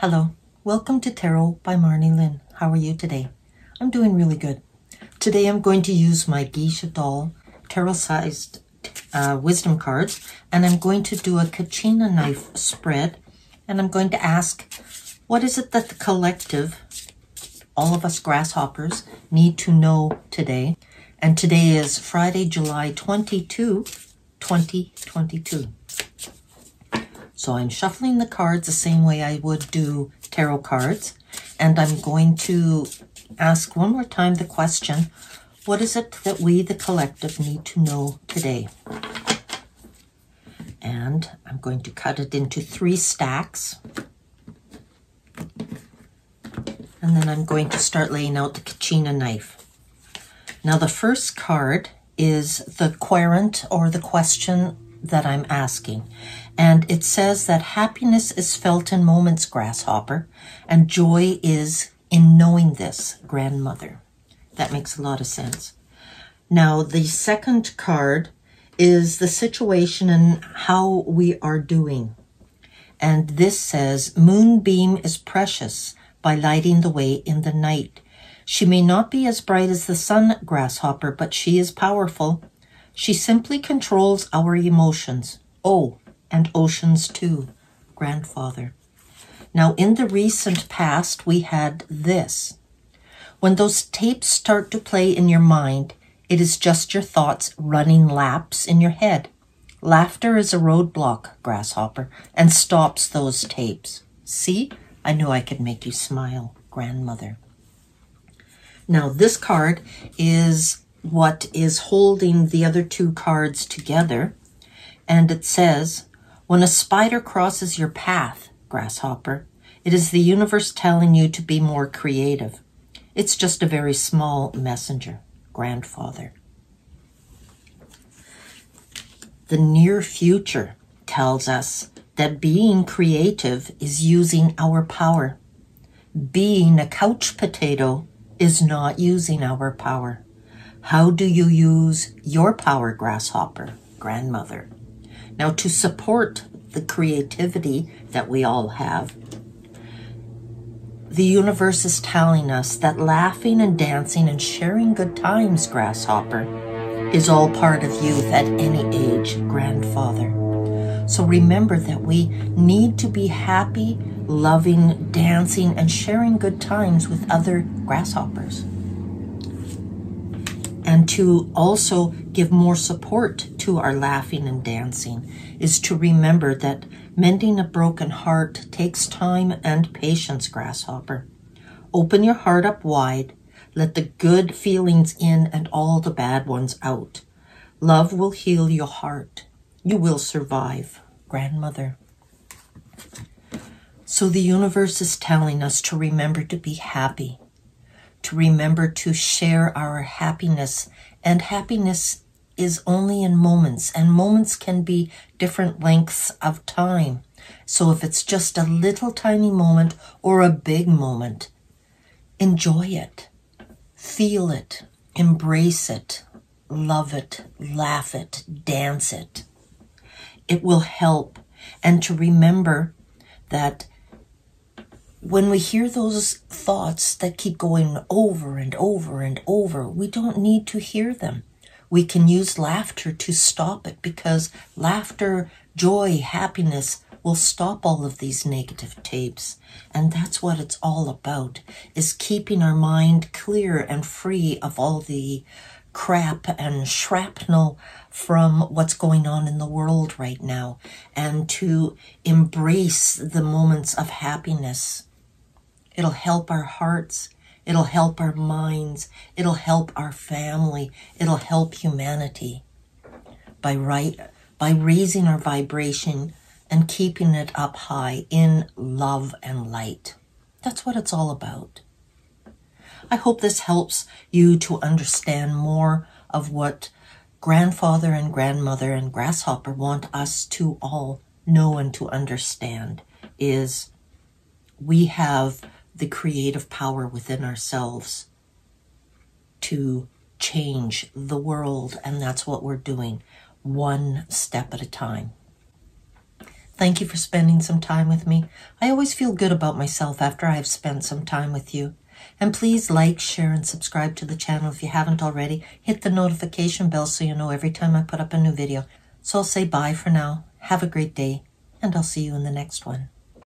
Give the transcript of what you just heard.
Hello, welcome to Tarot by Marnilynn. How are you today? I'm doing really good. Today I'm going to use my Geisha doll tarot-sized uh, wisdom cards and I'm going to do a Kachina knife spread and I'm going to ask, what is it that the collective, all of us grasshoppers, need to know today? And today is Friday, July 22, 2022. So I'm shuffling the cards the same way I would do tarot cards. And I'm going to ask one more time the question, what is it that we, the collective, need to know today? And I'm going to cut it into three stacks. And then I'm going to start laying out the Kachina knife. Now the first card is the querent or the question that I'm asking. And it says that happiness is felt in moments, grasshopper, and joy is in knowing this, grandmother. That makes a lot of sense. Now, the second card is the situation and how we are doing. And this says, Moonbeam is precious by lighting the way in the night. She may not be as bright as the sun, grasshopper, but she is powerful. She simply controls our emotions. Oh, and oceans too, grandfather. Now, in the recent past, we had this. When those tapes start to play in your mind, it is just your thoughts running laps in your head. Laughter is a roadblock, grasshopper, and stops those tapes. See, I knew I could make you smile, grandmother. Now, this card is what is holding the other two cards together, and it says, when a spider crosses your path, grasshopper, it is the universe telling you to be more creative. It's just a very small messenger, grandfather. The near future tells us that being creative is using our power. Being a couch potato is not using our power. How do you use your power, grasshopper, grandmother? Now, to support the creativity that we all have, the universe is telling us that laughing and dancing and sharing good times, grasshopper, is all part of youth at any age, grandfather. So remember that we need to be happy, loving, dancing, and sharing good times with other grasshoppers and to also give more support our laughing and dancing is to remember that mending a broken heart takes time and patience, grasshopper. Open your heart up wide. Let the good feelings in and all the bad ones out. Love will heal your heart. You will survive, grandmother. So the universe is telling us to remember to be happy to remember to share our happiness. And happiness is only in moments, and moments can be different lengths of time. So if it's just a little tiny moment or a big moment, enjoy it, feel it, embrace it, love it, laugh it, dance it. It will help. And to remember that when we hear those thoughts that keep going over and over and over, we don't need to hear them. We can use laughter to stop it because laughter, joy, happiness will stop all of these negative tapes. And that's what it's all about, is keeping our mind clear and free of all the crap and shrapnel from what's going on in the world right now and to embrace the moments of happiness It'll help our hearts. It'll help our minds. It'll help our family. It'll help humanity by right by raising our vibration and keeping it up high in love and light. That's what it's all about. I hope this helps you to understand more of what grandfather and grandmother and grasshopper want us to all know and to understand is we have the creative power within ourselves to change the world, and that's what we're doing, one step at a time. Thank you for spending some time with me. I always feel good about myself after I have spent some time with you. And please like, share, and subscribe to the channel if you haven't already. Hit the notification bell so you know every time I put up a new video. So I'll say bye for now. Have a great day, and I'll see you in the next one.